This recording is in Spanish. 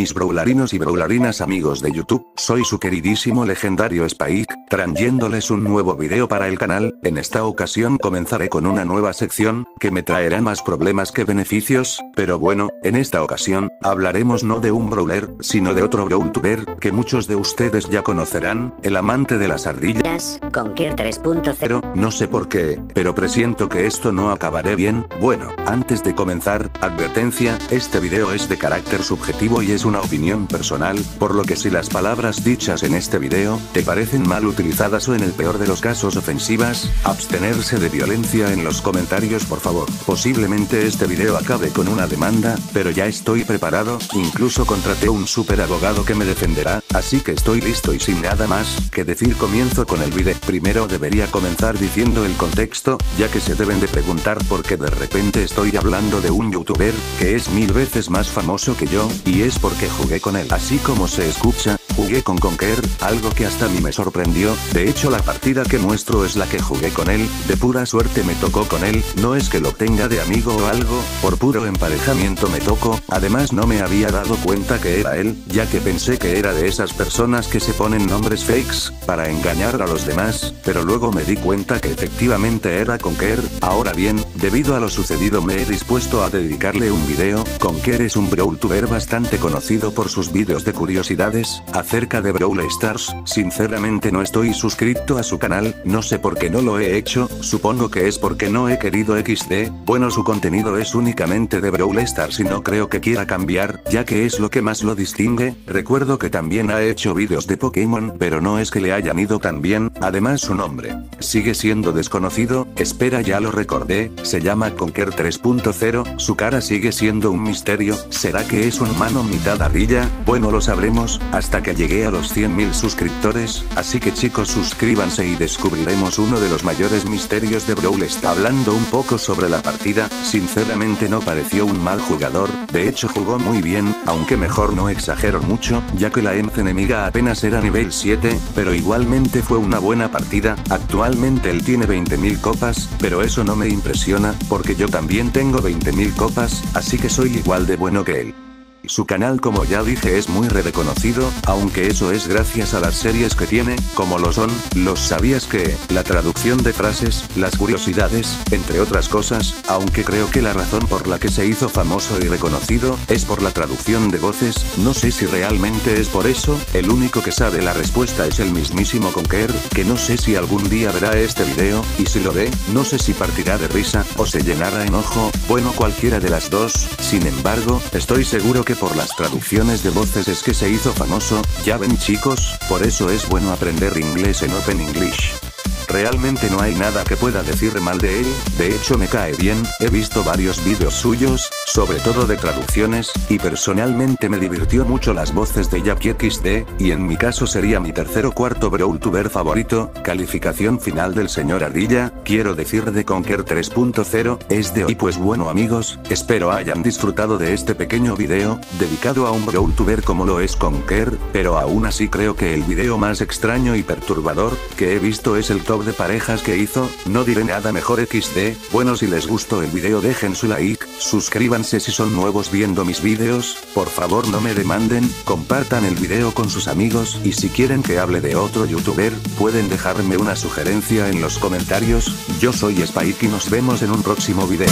Mis brawlarinos y brawlarinas amigos de YouTube, soy su queridísimo legendario Spike, trayéndoles un nuevo video para el canal, en esta ocasión comenzaré con una nueva sección, que me traerá más problemas que beneficios, pero bueno, en esta ocasión, hablaremos no de un brawler, sino de otro brawltuber, que muchos de ustedes ya conocerán, el amante de las ardillas, Conquer 3.0, no sé por qué, pero presiento que esto no acabaré bien, bueno, antes de comenzar, advertencia, este video es de carácter subjetivo y es una opinión personal, por lo que si las palabras dichas en este video, te parecen mal utilizadas o en el peor de los casos ofensivas, abstenerse de violencia en los comentarios por favor. Posiblemente este video acabe con una demanda, pero ya estoy preparado, incluso contraté un super abogado que me defenderá, así que estoy listo y sin nada más que decir comienzo con el video. Primero debería comenzar diciendo el contexto, ya que se deben de preguntar por qué de repente estoy hablando de un youtuber, que es mil veces más famoso que yo, y es porque jugué con él. Así como se escucha, jugué con Conker, algo que hasta mí me sorprendió, de hecho la partida que muestro es la que jugué con él, de pura suerte me tocó con él, no es que lo tenga de amigo o algo, por puro emparejamiento me tocó, además no me había dado cuenta que era él, ya que pensé que era de esas personas que se ponen nombres fakes, para engañar a los demás, pero luego me di cuenta que efectivamente era Conker, ahora bien, debido a lo sucedido me he dispuesto a dedicarle un video, Conker es un brawltuber bastante conocido por sus vídeos de curiosidades, acerca de Brawl Stars, sinceramente no estoy suscrito a su canal, no sé por qué no lo he hecho, supongo que es porque no he querido XD, bueno su contenido es únicamente de Brawl Stars y no creo que quiera cambiar, ya que es lo que más lo distingue, recuerdo que también ha hecho vídeos de Pokémon pero no es que le hayan ido tan bien, además su nombre, sigue siendo desconocido, espera ya lo recordé, se llama Conker 3.0, su cara sigue siendo un misterio, ¿será que es un humano mitad ardilla? Bueno lo sabremos, hasta que llegué a los 100.000 suscriptores, así que chicos suscríbanse y descubriremos uno de los mayores misterios de Brawl Stars. Hablando un poco sobre la partida, sinceramente no pareció un mal jugador, de hecho jugó muy bien, aunque mejor no exagero mucho, ya que la EMZ enemiga apenas era nivel 7, pero igualmente fue una buena partida, actualmente él tiene 20.000 copas, pero eso no me impresiona, porque yo también tengo 20.000 copas, así que soy igual de bueno que él. Su canal como ya dije es muy reconocido, aunque eso es gracias a las series que tiene, como lo son, los sabías que, la traducción de frases, las curiosidades, entre otras cosas, aunque creo que la razón por la que se hizo famoso y reconocido, es por la traducción de voces, no sé si realmente es por eso, el único que sabe la respuesta es el mismísimo Conker, que no sé si algún día verá este video, y si lo ve, no sé si partirá de risa, o se llenará enojo, bueno cualquiera de las dos, sin embargo, estoy seguro que por las traducciones de voces es que se hizo famoso, ya ven chicos, por eso es bueno aprender inglés en Open English. Realmente no hay nada que pueda decir mal de él, de hecho me cae bien, he visto varios vídeos suyos, sobre todo de traducciones, y personalmente me divirtió mucho las voces de Jackie XD, y en mi caso sería mi tercer o cuarto brawltuber favorito, calificación final del señor Ardilla, quiero decir de Conquer 3.0, es de hoy. Pues bueno amigos, espero hayan disfrutado de este pequeño video, dedicado a un brawltuber como lo es Conquer, pero aún así creo que el video más extraño y perturbador, que he visto es el top de parejas que hizo, no diré nada mejor XD, bueno si les gustó el video dejen su like, suscríbanse si son nuevos viendo mis vídeos, por favor no me demanden, compartan el video con sus amigos y si quieren que hable de otro youtuber, pueden dejarme una sugerencia en los comentarios, yo soy Spike y nos vemos en un próximo video.